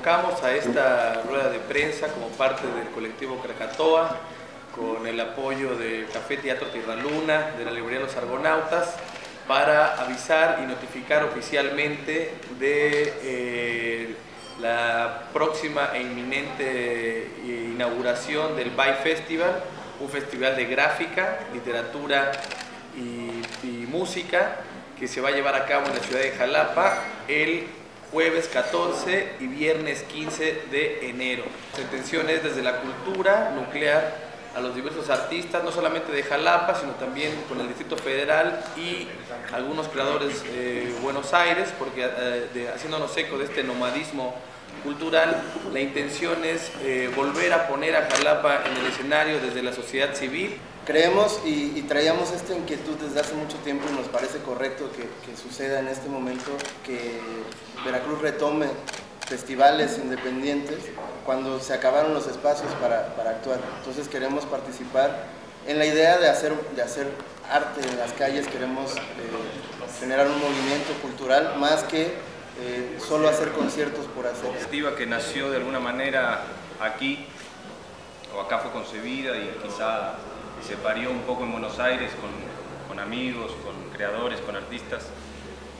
convocamos a esta rueda de prensa como parte del colectivo Krakatoa, con el apoyo de Café Teatro Tierra Luna, de la librería Los Argonautas, para avisar y notificar oficialmente de eh, la próxima e inminente eh, inauguración del BAI Festival, un festival de gráfica, literatura y, y música que se va a llevar a cabo en la ciudad de Jalapa el jueves 14 y viernes 15 de enero. La intención es desde la cultura nuclear a los diversos artistas, no solamente de Jalapa, sino también con el Distrito Federal y algunos creadores de Buenos Aires, porque eh, haciéndonos eco de este nomadismo cultural, la intención es eh, volver a poner a Jalapa en el escenario desde la sociedad civil. Creemos y, traíamos esta inquietud desde hace mucho tiempo y nos parece correcto que, suceda en este momento que Veracruz retome festivales independientes cuando se acabaron los espacios para, actuar. Entonces queremos participar en la idea de hacer, de hacer arte en las calles, queremos eh, generar un movimiento cultural más que eh, solo hacer conciertos por hacer. Iniciativa que nació de alguna manera aquí, o acá fue concebida y quizá se parió un poco en Buenos Aires con, con amigos, con creadores, con artistas.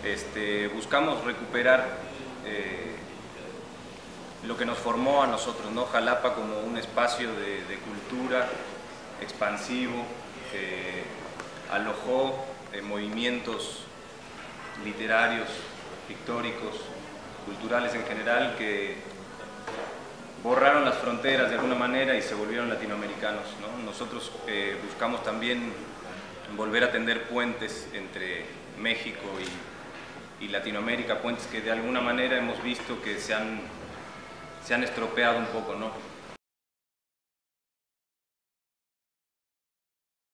Este, buscamos recuperar eh, lo que nos formó a nosotros, ¿no? Jalapa como un espacio de, cultura expansivo, que alojó eh, movimientos literarios, pictóricos, culturales en general, que borraron las fronteras de alguna manera y se volvieron latinoamericanos. Nosotros eh, buscamos también volver a tender puentes entre México y, y Latinoamérica, puentes que de alguna manera hemos visto que se han se han estropeado un poco, ¿no?